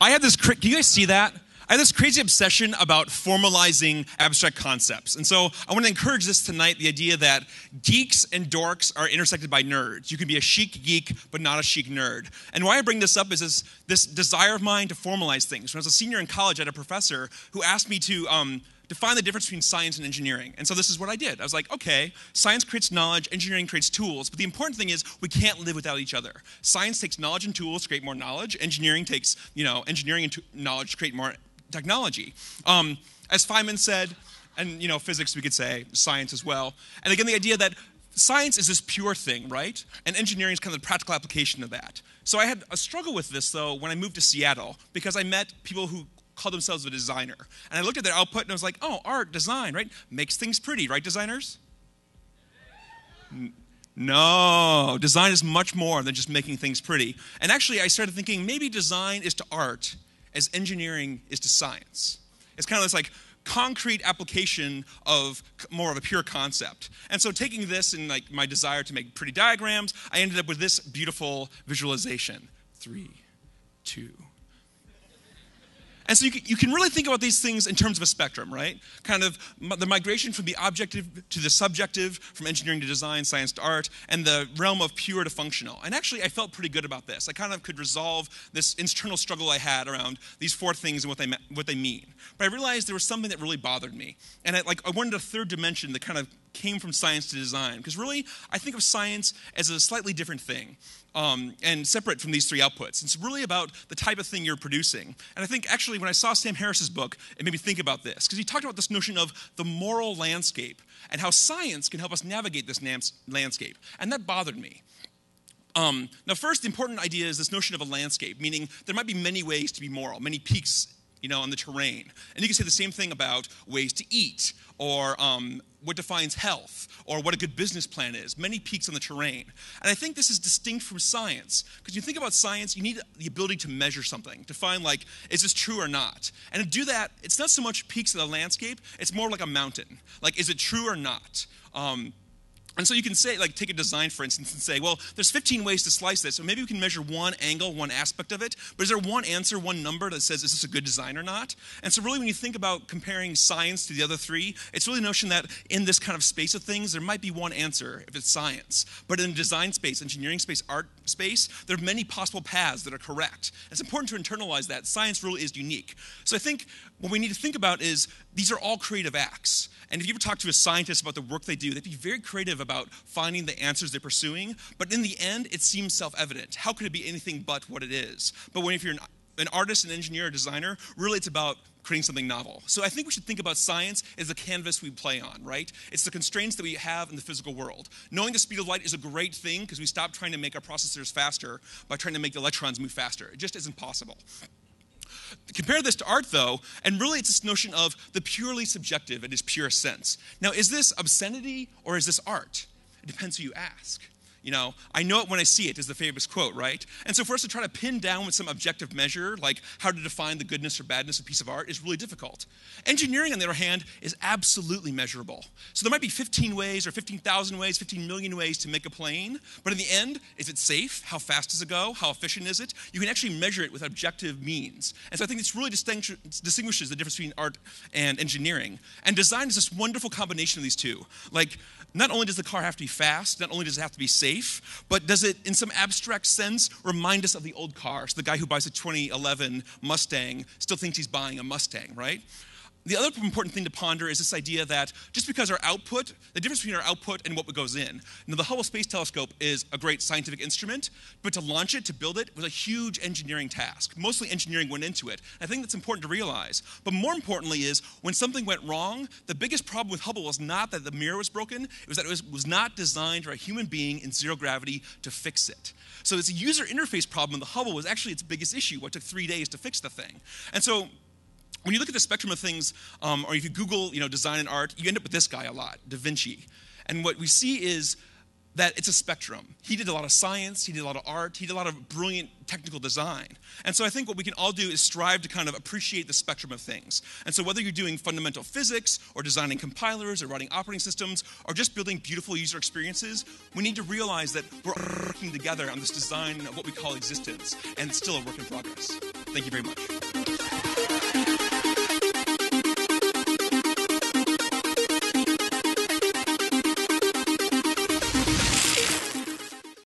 I have this. Can you guys see that? I have this crazy obsession about formalizing abstract concepts. And so I want to encourage this tonight the idea that geeks and dorks are intersected by nerds. You can be a chic geek, but not a chic nerd. And why I bring this up is this, this desire of mine to formalize things. When I was a senior in college, I had a professor who asked me to. Um, define the difference between science and engineering. And so this is what I did. I was like, okay, science creates knowledge, engineering creates tools, but the important thing is we can't live without each other. Science takes knowledge and tools to create more knowledge. Engineering takes, you know, engineering and knowledge to create more technology. Um, as Feynman said, and you know, physics we could say, science as well. And again, the idea that science is this pure thing, right? And engineering is kind of the practical application of that. So I had a struggle with this though when I moved to Seattle because I met people who call themselves a designer. And I looked at their output and I was like, oh, art, design, right? Makes things pretty, right, designers? No, design is much more than just making things pretty. And actually, I started thinking maybe design is to art as engineering is to science. It's kind of this like concrete application of more of a pure concept. And so taking this and like my desire to make pretty diagrams, I ended up with this beautiful visualization. Three, two, and so you can, you can really think about these things in terms of a spectrum, right? Kind of the migration from the objective to the subjective, from engineering to design, science to art, and the realm of pure to functional. And actually, I felt pretty good about this. I kind of could resolve this internal struggle I had around these four things and what they, what they mean. But I realized there was something that really bothered me. And I, like, I wanted a third dimension that kind of came from science to design. Because really, I think of science as a slightly different thing um, and separate from these three outputs. It's really about the type of thing you're producing. And I think actually, when I saw Sam Harris's book, it made me think about this because he talked about this notion of the moral landscape and how science can help us navigate this landscape. And that bothered me. Um, now, first, the important idea is this notion of a landscape, meaning there might be many ways to be moral, many peaks you know, on the terrain. And you can say the same thing about ways to eat or um, what defines health or what a good business plan is, many peaks on the terrain. And I think this is distinct from science because you think about science, you need the ability to measure something, to find like, is this true or not? And to do that, it's not so much peaks in the landscape, it's more like a mountain. Like, is it true or not? Um, and so you can say, like, take a design, for instance, and say, well, there's 15 ways to slice this. So maybe we can measure one angle, one aspect of it. But is there one answer, one number that says, is this a good design or not? And so, really, when you think about comparing science to the other three, it's really the notion that in this kind of space of things, there might be one answer if it's science. But in design space, engineering space, art space, there are many possible paths that are correct. It's important to internalize that. Science really is unique. So I think what we need to think about is these are all creative acts. And if you ever talk to a scientist about the work they do, they'd be very creative about finding the answers they're pursuing. But in the end, it seems self evident. How could it be anything but what it is? But when if you're an, an artist, an engineer, a designer, really it's about creating something novel. So I think we should think about science as the canvas we play on, right? It's the constraints that we have in the physical world. Knowing the speed of light is a great thing because we stop trying to make our processors faster by trying to make the electrons move faster. It just isn't possible. Compare this to art, though, and really it's this notion of the purely subjective in its purest sense. Now, is this obscenity or is this art? It depends who you ask. You know, I know it when I see it, is the famous quote, right? And so for us to try to pin down with some objective measure, like how to define the goodness or badness of a piece of art, is really difficult. Engineering, on the other hand, is absolutely measurable. So there might be 15 ways or 15,000 ways, 15 million ways to make a plane, but in the end, is it safe? How fast does it go? How efficient is it? You can actually measure it with objective means. And so I think this really distinguishes the difference between art and engineering. And design is this wonderful combination of these two. Like, not only does the car have to be fast, not only does it have to be safe, but does it, in some abstract sense, remind us of the old cars? The guy who buys a 2011 Mustang still thinks he's buying a Mustang, right? The other important thing to ponder is this idea that just because our output, the difference between our output and what goes in. Now, the Hubble Space Telescope is a great scientific instrument, but to launch it, to build it, was a huge engineering task. Mostly engineering went into it. I think that's important to realize. But more importantly, is when something went wrong, the biggest problem with Hubble was not that the mirror was broken, it was that it was, was not designed for a human being in zero gravity to fix it. So, it's a user interface problem, the Hubble was actually its biggest issue. What took three days to fix the thing. And so, when you look at the spectrum of things, um, or if you Google, you know, design and art, you end up with this guy a lot, Da Vinci. And what we see is that it's a spectrum. He did a lot of science, he did a lot of art, he did a lot of brilliant technical design. And so I think what we can all do is strive to kind of appreciate the spectrum of things. And so whether you're doing fundamental physics or designing compilers or writing operating systems or just building beautiful user experiences, we need to realize that we're working together on this design of what we call existence and it's still a work in progress. Thank you very much.